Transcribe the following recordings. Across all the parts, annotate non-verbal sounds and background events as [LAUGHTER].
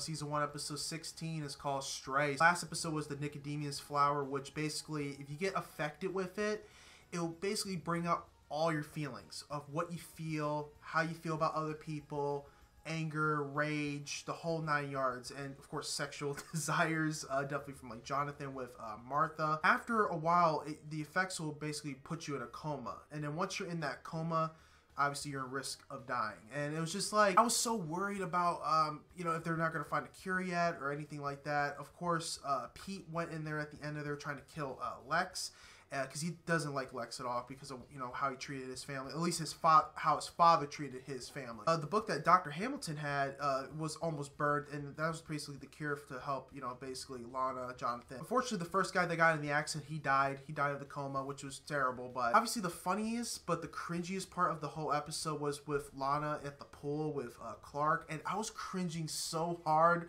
Season one, episode 16. is called Stray. Last episode was the Nicodemus flower, which basically, if you get affected with it, it'll basically bring up all your feelings of what you feel, how you feel about other people, anger, rage, the whole nine yards, and of course [LAUGHS] sexual [LAUGHS] desires, uh, definitely from like Jonathan with uh, Martha. After a while, it, the effects will basically put you in a coma, and then once you're in that coma, obviously you're at risk of dying. And it was just like I was so worried about, um, you know, if they're not going to find a cure yet or anything like that. Of course, uh, Pete went in there at the end of there trying to kill uh, Lex because uh, he doesn't like Lex at all because of you know how he treated his family, at least his fa- how his father treated his family. Uh, the book that Dr. Hamilton had uh, was almost burned, and that was basically the cure to help you know basically Lana, Jonathan. Unfortunately, the first guy that got in the accident, he died. He died of the coma, which was terrible. But obviously, the funniest but the cringiest part of the whole episode was with Lana at the pool with uh, Clark, and I was cringing so hard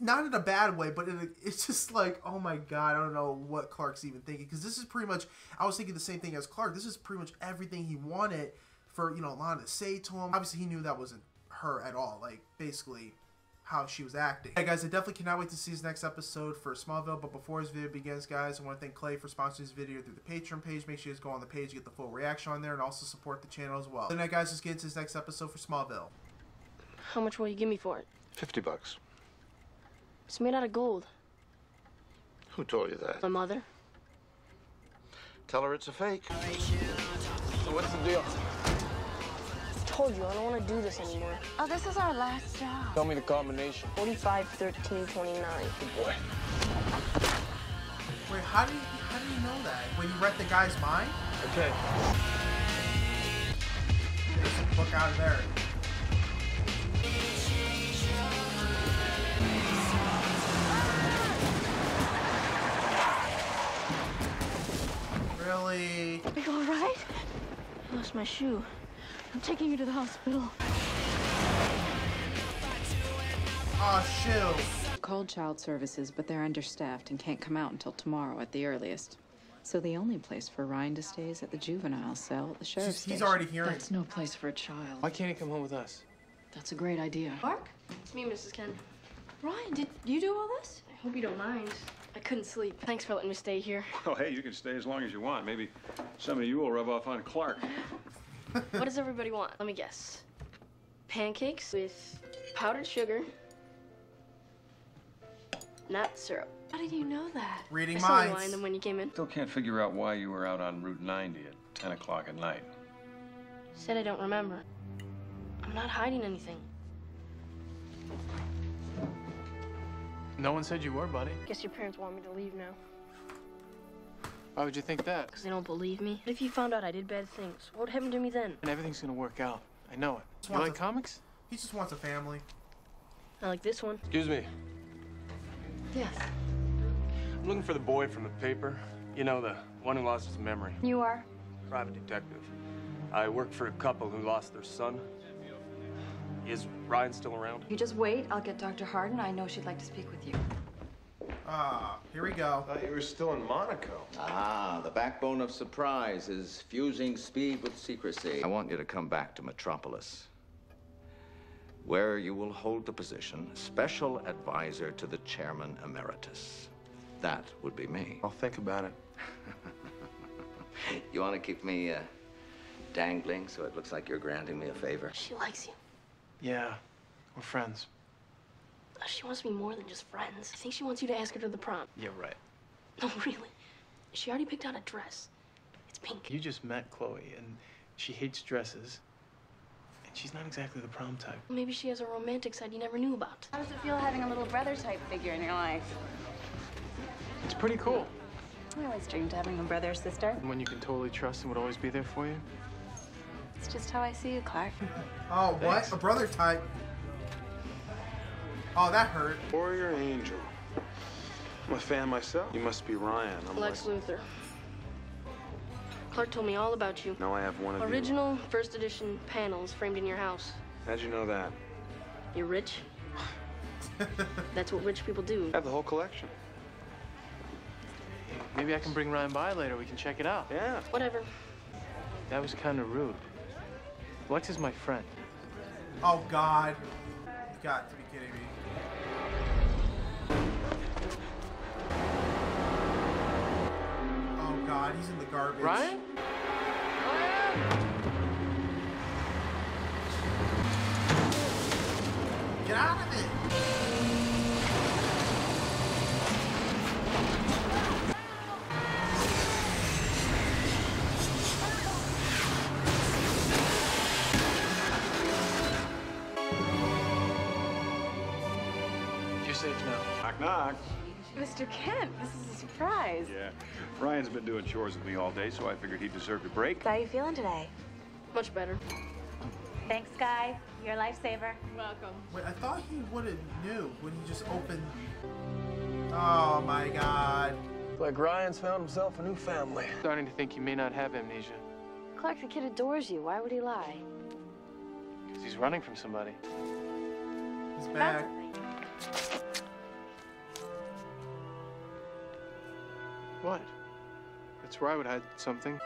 not in a bad way, but a, [LAUGHS] it's just like, oh my god, I don't know what Clark's even thinking because this is pretty much. I was thinking the same thing as Clark. This is pretty much everything he wanted for you know Lana to say to him. Obviously, he knew that wasn't her at all. Like basically how she was acting. Hey guys, I definitely cannot wait to see his next episode for Smallville. But before this video begins, guys, I want to thank Clay for sponsoring this video through the Patreon page. Make sure you guys go on the page, get the full reaction on there, and also support the channel as well. Then, guys, let's get into his next episode for Smallville. How much will you give me for it? Fifty bucks. It's made out of gold. Who told you that? My mother. Tell her it's a fake. So what's the deal? I told you, I don't want to do this anymore. Oh, this is our last job. Tell me the combination. 45, 13, 29. Good boy. Wait, how do you how do you know that? When you read the guy's mind? Okay. There's a book out of there. Really? Are you all right? I lost my shoe. I'm taking you to the hospital. Ah, oh, shoe. Called child services, but they're understaffed and can't come out until tomorrow at the earliest. So the only place for Ryan to stay is at the juvenile cell at the sheriff's She's, he's station. already hearing. That's no place for a child. Why can't he come home with us? That's a great idea. Mark? It's me, Mrs. Kent. Ryan, did you do all this? I hope you don't mind. I couldn't sleep. Thanks for letting me stay here. [LAUGHS] Oh, hey, you can stay as long as you want. Maybe some of you will rub off on Clark. what does everybody want? Let me guess. Pancakes with powdered sugar, nut syrup. How did you know that? Reading I saw you minds. eyeing them when you came in. Still can't figure out why you were out on Route 90 at 10 o'clock at night. Said I don't remember. I'm not hiding anything. No one said you were, buddy. Guess your parents want me to leave now. Why would you think that? Because they don't believe me. What if you found out I did bad things? What would happen to me then? And everything's gonna work out. I know it. You like a- comics? He just wants a family. I like this one. Excuse me. Yes. I'm looking for the boy from the paper. You know, the one who lost his memory. You are? Private detective. I work for a couple who lost their son. Is Ryan still around? You just wait. I'll get Dr. Harden. I know she'd like to speak with you. Ah, here we go. thought you were still in Monaco. Ah, the backbone of surprise is fusing speed with secrecy. I want you to come back to Metropolis, where you will hold the position special advisor to the chairman emeritus. That would be me. I'll think about it. [LAUGHS] You want to keep me uh, dangling so it looks like you're granting me a favor? She likes you. Yeah, we're friends. Uh, She wants me more than just friends. I think she wants you to ask her to the prom. Yeah, right. [LAUGHS] No, really. She already picked out a dress. It's pink. You just met Chloe, and she hates dresses. And she's not exactly the prom type. Maybe she has a romantic side you never knew about. How does it feel having a little brother type figure in your life? It's pretty cool. I always dreamed of having a brother or sister. And when you can totally trust and would always be there for you. It's just how I see you, Clark. Oh, what? Thanks. A brother type. Oh, that hurt. Warrior Angel. I'm a fan myself. You must be Ryan. I'm Lex like, Luthor. Clark told me all about you. No, I have one of you. Original first edition panels framed in your house. How'd you know that? You're rich. [LAUGHS] That's what rich people do. I have the whole collection. Maybe I can bring Ryan by later. We can check it out. Yeah. Whatever. That was kind of rude. Lex is my friend. Oh, God. You got to be kidding me. Oh, God. He's in the garbage. Ryan? You're safe now. Knock, knock. Mr. Kent, this is a surprise. Yeah. Ryan's been doing chores with me all day, so I figured he deserved a break. How are you feeling today? Much better. Thanks, Guy. You're a lifesaver. Welcome. Wait, I thought he would have knew when he just opened. Oh my god. Like Ryan's found himself a new family. Starting to think you may not have amnesia. Clark, the kid adores you. Why would he lie? Because he's running from somebody. He's back. What? That's where I would hide something.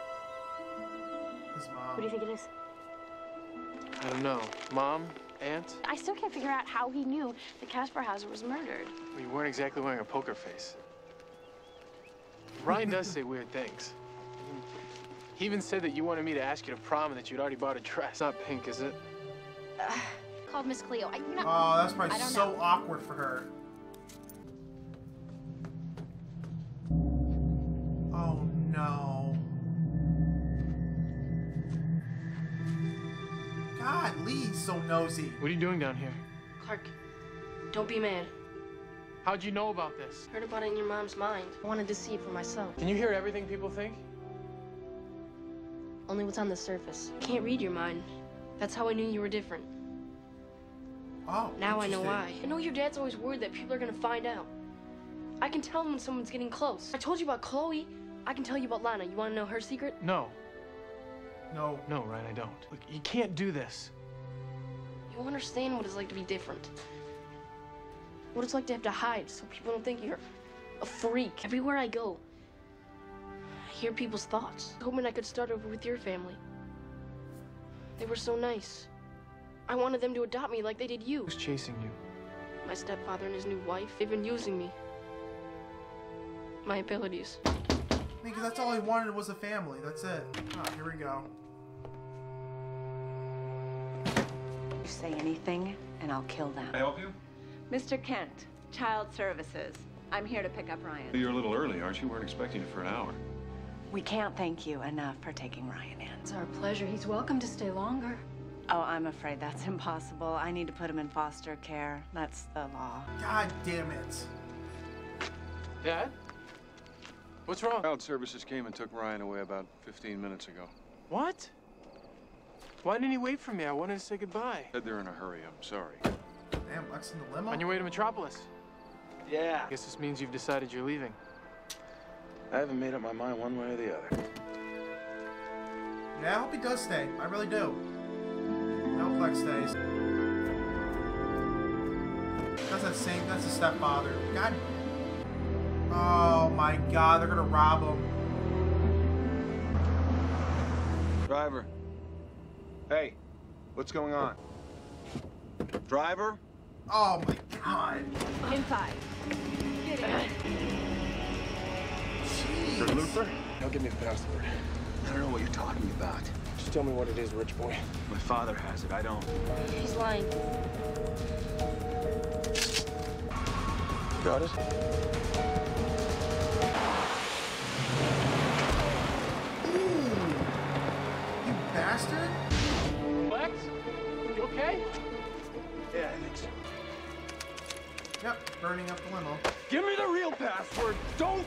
His mom. What do you think it is? I don't know. Mom? Aunt? I still can't figure out how he knew that Kaspar Hauser was murdered. Well, you weren't exactly wearing a poker face. Ryan does say weird things. He even said that you wanted me to ask you to prom and that you'd already bought a dress. It's not pink, is it? Called Miss Cleo. I, you know, Oh, that's probably I don't so know. awkward for her. God, Lee's so nosy. What are you doing down here? Clark, don't be mad. How'd you know about this? Heard about it in your mom's mind. I wanted to see it for myself. Can you hear everything people think? Only what's on the surface. Can't read your mind. That's how I knew you were different. Oh. Now I know why. I know your dad's always worried that people are gonna find out. I can tell when someone's getting close. I told you about Chloe. I can tell you about Lana. You wanna know her secret? No. No. No, Ryan, I don't. Look, you can't do this. You'll understand what it's like to be different. What it's like to have to hide so people don't think you're a freak. Everywhere I go, I hear people's thoughts. Hoping I could start over with your family. They were so nice. I wanted them to adopt me like they did you. Who's chasing you? My stepfather and his new wife, they've been using me. My abilities. Because that's all he wanted was a family. That's it. Oh, here we go. You say anything, and I'll kill them. Can I help you? Mr. Kent, Child Services. I'm here to pick up Ryan. You're a little early, aren't you? We weren't expecting you for an hour. We can't thank you enough for taking Ryan in. It's our pleasure. He's welcome to stay longer. Oh, I'm afraid that's impossible. I need to put him in foster care. That's the law. God damn it. Dad? What's wrong? Child Services came and took Ryan away about 15 minutes ago. What? Why didn't he wait for me? I wanted to say goodbye. Said they're in a hurry. I'm sorry. Damn, Lex in the limo. On your way to Metropolis. Yeah. I guess this means you've decided you're leaving. I haven't made up my mind one way or the other. Yeah, I hope he does stay. I really do. I hope Lex stays. That's that same. That's the stepfather. God. Oh my God, they're gonna rob him. Driver. Hey, what's going on? Driver? Oh my God. In five. Jeez. Luthor? Now give me the password. I don't know what you're talking about. Just tell me what it is, rich boy. My father has it. I don't. He's lying. Got it? You bastard. Lex? You okay? Yeah, I think so. Yep, burning up the limo. Give me the real password. Don't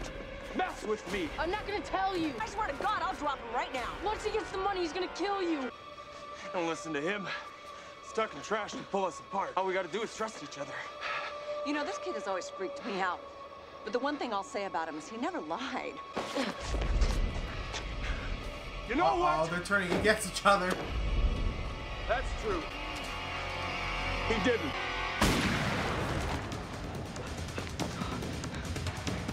mess with me. I'm not gonna tell you. I swear to God, I'll drop him right now. Once he gets the money, he's gonna kill you. Don't listen to him. Stuck in trash to pull us apart. All we gotta do is trust each other. You know, this kid has always freaked me out. But the one thing I'll say about him is he never lied. You know Uh oh, what? they're turning against each other. That's true. He didn't.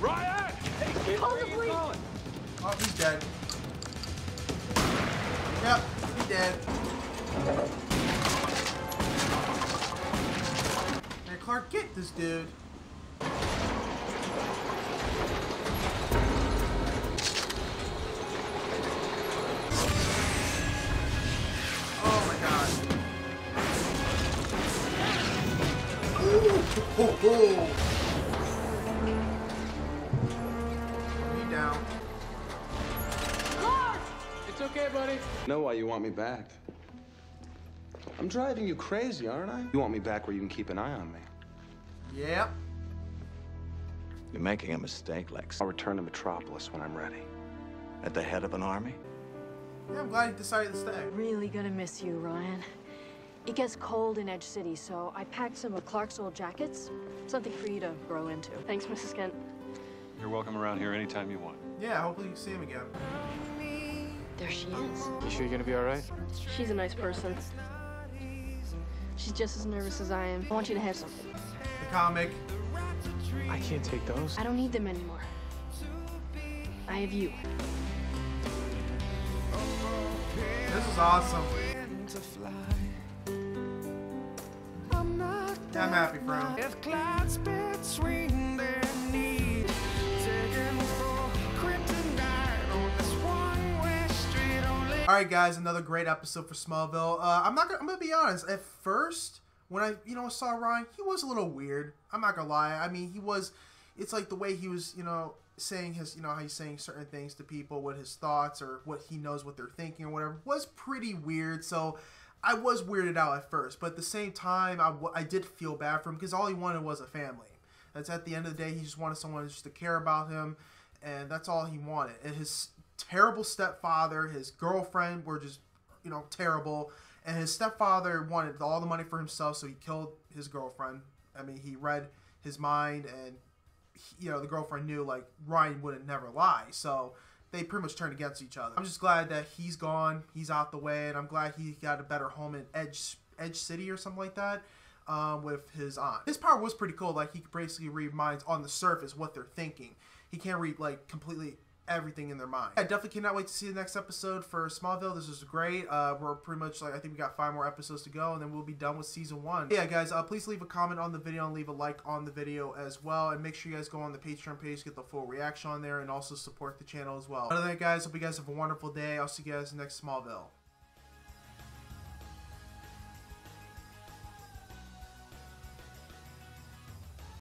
Ryan! Hey, kid, where are you going? Oh, he's dead. Yep, he's dead. Hey, Clark, get this dude. Okay, buddy. Know why you want me back? I'm driving you crazy, aren't I? You want me back where you can keep an eye on me. Yep. You're making a mistake, Lex. I'll return to Metropolis when I'm ready. At the head of an army? Yeah, I'm glad you decided to stay. Really gonna miss you, Ryan. It gets cold in Edge City, so I packed some of Clark's old jackets. Something for you to grow into. Thanks, Mrs. Kent. You're welcome around here anytime you want. Yeah, hopefully you see him again. There she is. You sure you're gonna be all right? She's a nice person. She's just as nervous as I am. I want you to have something. The comic. I can't take those. I don't need them anymore. I have you. This is awesome. I'm happy for All right, guys, another great episode for Smallville. Uh, I'm not gonna. I'm gonna be honest. At first, when I you know saw Ryan, he was a little weird. I'm not gonna lie. I mean, he was. It's like the way he was, you know, saying his, you know, how he's saying certain things to people, what his thoughts or what he knows what they're thinking or whatever, was pretty weird. So. I was weirded out at first, but at the same time, I, I did feel bad for him because all he wanted was a family. That's at the end of the day, he just wanted someone just to care about him, and that's all he wanted. And his terrible stepfather, his girlfriend were just, you know, terrible. And his stepfather wanted all the money for himself, so he killed his girlfriend. I mean, he read his mind, and he- you know the girlfriend knew like Ryan wouldn't never lie. So they pretty much turned against each other. I'm just glad that he's gone, he's out the way, and I'm glad he got a better home in Edge Edge City or something like that. Um, with his aunt, his power was pretty cool. Like he could basically read minds on the surface what they're thinking. He can't read like completely everything in their mind. I definitely cannot wait to see the next episode for Smallville. This is great. Uh, we're pretty much like I think we got five more episodes to go, and then we'll be done with season one. Yeah, guys, uh, please leave a comment on the video and leave a like on the video as well, and make sure you guys go on the Patreon page get the full reaction on there, and also support the channel as well. Other than that, guys, hope you guys have a wonderful day. I'll see you guys next Smallville.